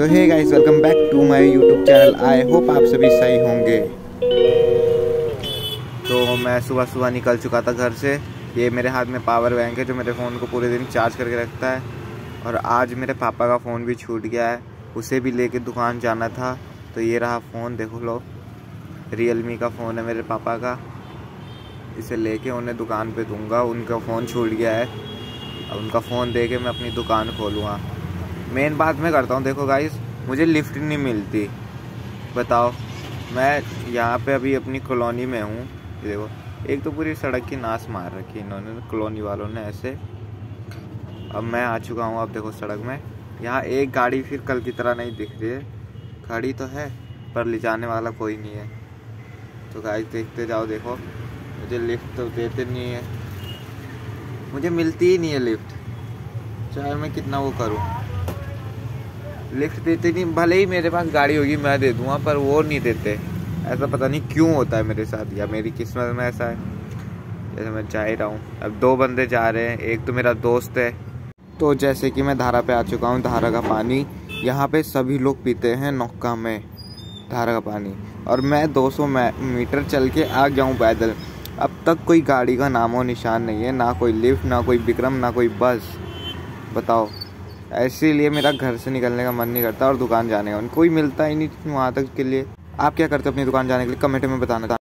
तो hey guys welcome back to my YouTube channel I hope आप सभी सही होंगे। तो मैं सुबह सुबह निकल चुका था घर से। ये मेरे हाथ में पावर बैंक है जो मेरे फ़ोन को पूरे दिन चार्ज करके रखता है। और आज मेरे पापा का फ़ोन भी छूट गया है। उसे भी लेके दुकान जाना था। तो ये रहा फ़ोन देखो लो। रियलमी का फ़ोन है मेरे पापा का। इसे लेके उन्हें दुकान पे दूँगा। उनका फ़ोन छूट गया है। अब उनका फ़ोन दे के मैं अपनी दुकान खोलूँगा। मेन बात मैं करता हूँ, देखो गाइस मुझे लिफ्ट नहीं मिलती। बताओ, मैं यहाँ पे अभी अपनी कॉलोनी में हूँ देखो। एक तो पूरी सड़क की नाश मार रखी इन्होंने कॉलोनी वालों ने ऐसे। अब मैं आ चुका हूँ अब देखो सड़क में। यहाँ एक गाड़ी फिर कल की तरह नहीं दिख रही है। खड़ी तो है, पर ले जाने वाला कोई नहीं है। तो गाइस देखते जाओ, देखो। मुझे लिफ्ट तो देते नहीं है। मुझे मिलती ही नहीं है लिफ्ट चाहे मैं कितना वो करूँ। लिफ्ट देते नहीं भले ही मेरे पास गाड़ी होगी, मैं दे दूँगा, पर वो नहीं देते। ऐसा पता नहीं क्यों होता है मेरे साथ, या मेरी किस्मत में ऐसा है। जैसे मैं जा ही रहा हूँ। अब दो बंदे जा रहे हैं, एक तो मेरा दोस्त है। तो जैसे कि मैं धारा पे आ चुका हूँ, धारा का पानी, यहाँ पे सभी लोग पीते हैं नौका में, धारा का पानी। और मैं 200 मीटर चल के आ गया हूँ पैदल। अब तक कोई गाड़ी का नामो निशान नहीं है, ना कोई लिफ्ट, ना कोई विक्रम, ना कोई बस। बताओ। इसीलिए मेरा घर से निकलने का मन नहीं करता और दुकान जाने का कोई मिलता ही नहीं वहाँ तक के लिए। आप क्या करते हो अपनी दुकान जाने के लिए? कमेंट में बताना।